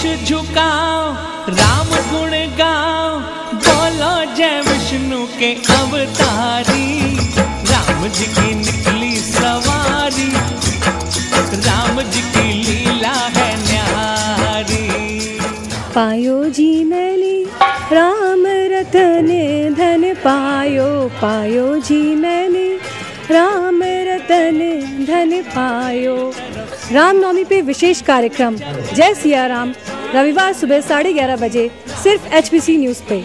शीश झुकाओ, राम गुण गाओ, बोलो जय विष्णु के अवतारी। राम जी की निकली सवारी, राम जी की लीला है न्यारी पायो जी मैंने राम रतन धन पायो पायो जी मैंने राम रतन धन पायो। रामनवमी पे विशेष कार्यक्रम। जय सिया राम रविवार सुबह साढ़े ग्यारह बजे सिर्फ़ एचपीसी न्यूज़ पे।